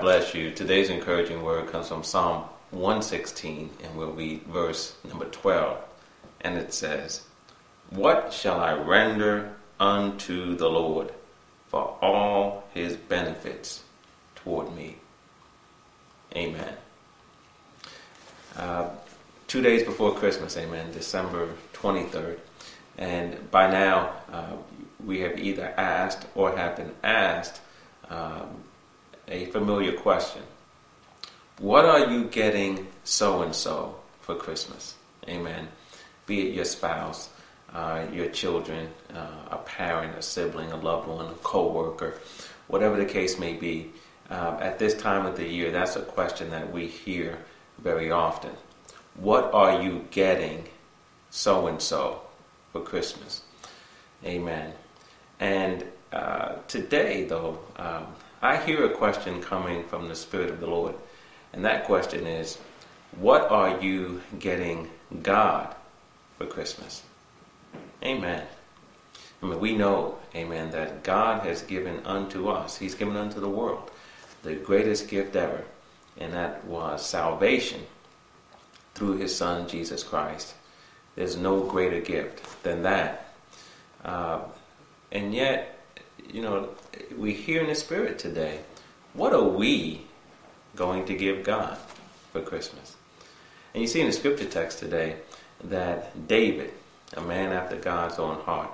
bless you. Today's encouraging word comes from Psalm 116, and we'll read verse number 12. And it says, What shall I render unto the Lord for all his benefits toward me? Amen. Uh, two days before Christmas, amen, December 23rd. And by now, uh, we have either asked or have been asked um, a familiar question What are you getting so and so for Christmas? Amen. Be it your spouse, uh, your children, uh, a parent, a sibling, a loved one, a co worker, whatever the case may be. Uh, at this time of the year, that's a question that we hear very often. What are you getting so and so for Christmas? Amen. And uh, today, though, um, I hear a question coming from the Spirit of the Lord. And that question is What are you getting God for Christmas? Amen. I mean, we know, amen, that God has given unto us, He's given unto the world the greatest gift ever, and that was salvation through His Son, Jesus Christ. There's no greater gift than that. Uh, and yet, you know, we hear in the Spirit today, what are we going to give God for Christmas? And you see in the scripture text today that David, a man after God's own heart,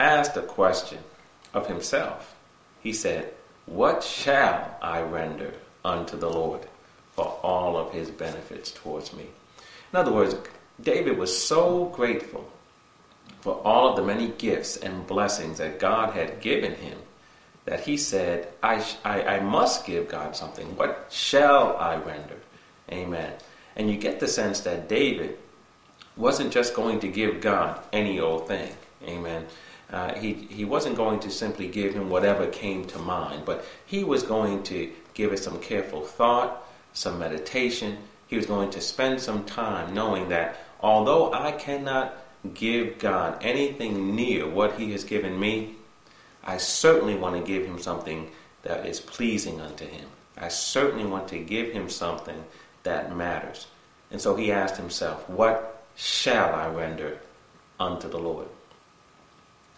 asked a question of himself. He said, What shall I render unto the Lord for all of his benefits towards me? In other words, David was so grateful for all of the many gifts and blessings that God had given him that he said, I, I, I must give God something. What shall I render? Amen. And you get the sense that David wasn't just going to give God any old thing. Amen. Uh, he, he wasn't going to simply give him whatever came to mind, but he was going to give it some careful thought, some meditation. He was going to spend some time knowing that although I cannot give God anything near what He has given me, I certainly want to give Him something that is pleasing unto Him. I certainly want to give Him something that matters. And so he asked himself, What shall I render unto the Lord?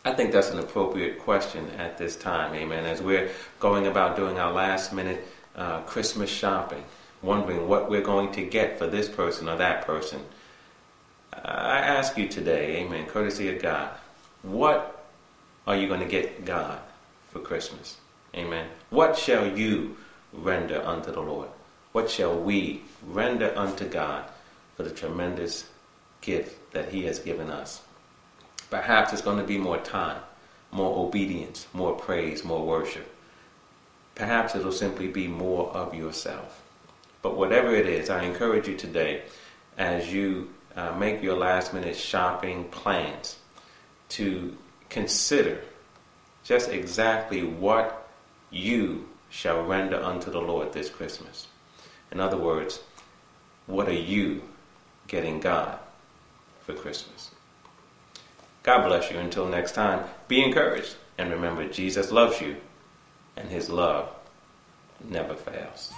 I think that's an appropriate question at this time, amen, as we're going about doing our last minute uh, Christmas shopping, wondering what we're going to get for this person or that person. I ask you today, amen, courtesy of God, what are you going to get God for Christmas? Amen. What shall you render unto the Lord? What shall we render unto God for the tremendous gift that He has given us? Perhaps it's going to be more time, more obedience, more praise, more worship. Perhaps it'll simply be more of yourself. But whatever it is, I encourage you today as you uh, make your last minute shopping plans to consider just exactly what you shall render unto the Lord this Christmas. In other words, what are you getting God for Christmas? God bless you. Until next time, be encouraged. And remember, Jesus loves you, and his love never fails.